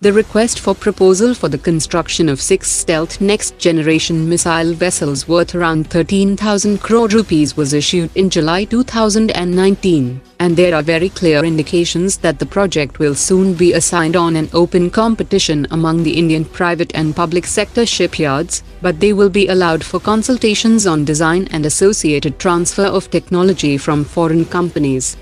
The request for proposal for the construction of six stealth next-generation missile vessels worth around 13,000 crore rupees was issued in July 2019, and there are very clear indications that the project will soon be assigned on an open competition among the Indian private and public sector shipyards, but they will be allowed for consultations on design and associated transfer of technology from foreign companies.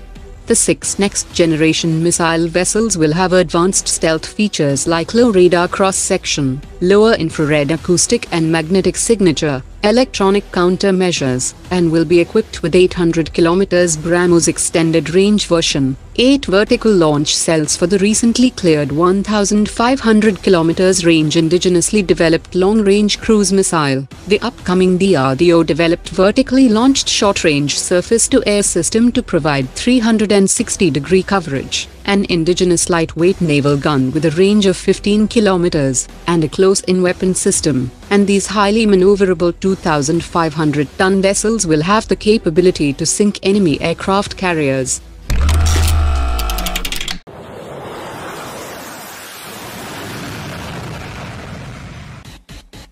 The six next-generation missile vessels will have advanced stealth features like low radar cross-section, lower infrared acoustic and magnetic signature, electronic countermeasures, and will be equipped with 800 km BrahMos extended range version, 8 vertical launch cells for the recently cleared 1500 km range indigenously developed long-range cruise missile, the upcoming DRDO-developed vertically launched short-range surface-to-air system to provide 360-degree coverage, an indigenous lightweight naval gun with a range of 15 kilometers, and a close-in weapon system, and these highly maneuverable 2,500-ton vessels will have the capability to sink enemy aircraft carriers.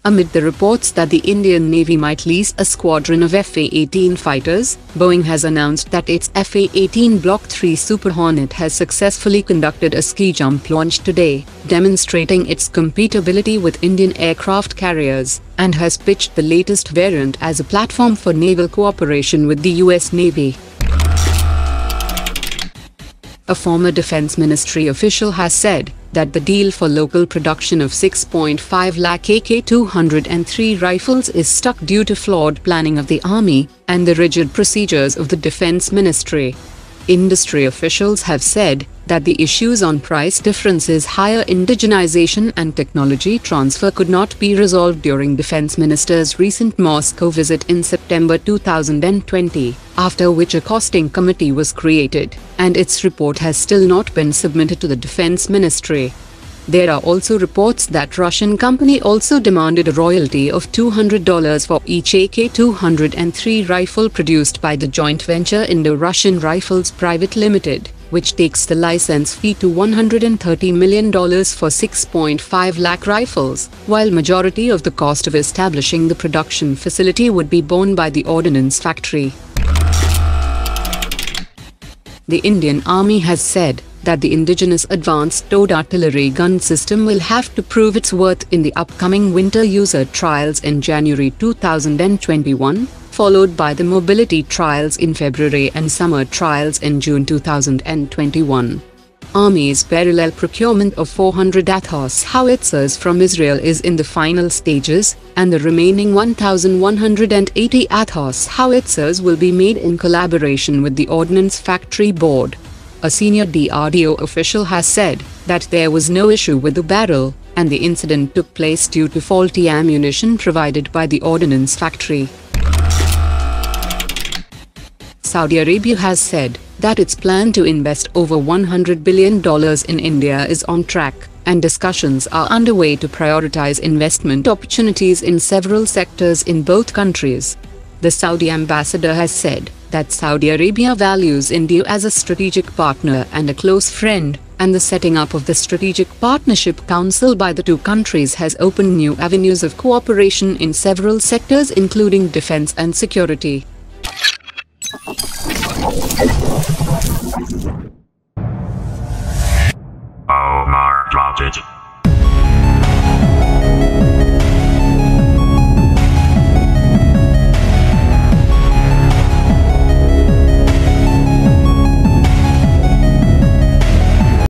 Amid the reports that the Indian Navy might lease a squadron of FA-18 fighters, Boeing has announced that its FA-18 Block 3 Super Hornet has successfully conducted a ski jump launch today, demonstrating its compatibility with Indian aircraft carriers, and has pitched the latest variant as a platform for naval cooperation with the US Navy. A former Defense Ministry official has said that the deal for local production of 6.5 lakh AK-203 rifles is stuck due to flawed planning of the Army and the rigid procedures of the Defense Ministry. Industry officials have said that the issues on price differences, higher indigenization and technology transfer could not be resolved during Defense Minister's recent Moscow visit in September 2020, after which a costing committee was created, and its report has still not been submitted to the Defense Ministry. There are also reports that Russian company also demanded a royalty of $200 for each AK-203 rifle produced by the joint venture Indo-Russian Rifles Private Limited, which takes the license fee to $130 million for 6.5 lakh rifles, while majority of the cost of establishing the production facility would be borne by the ordnance factory. The Indian Army has said that the indigenous advanced towed artillery gun system will have to prove its worth in the upcoming winter user trials in January 2021, followed by the mobility trials in February and summer trials in June 2021. Army's parallel procurement of 400 ATHOS howitzers from Israel is in the final stages, and the remaining 1,180 ATHOS howitzers will be made in collaboration with the Ordnance Factory Board. A senior DRDO official has said that there was no issue with the barrel, and the incident took place due to faulty ammunition provided by the ordnance factory. Saudi Arabia has said that its plan to invest over $100 billion in India is on track, and discussions are underway to prioritize investment opportunities in several sectors in both countries. The Saudi ambassador has said that Saudi Arabia values India as a strategic partner and a close friend, and the setting up of the Strategic Partnership Council by the two countries has opened new avenues of cooperation in several sectors including defense and security.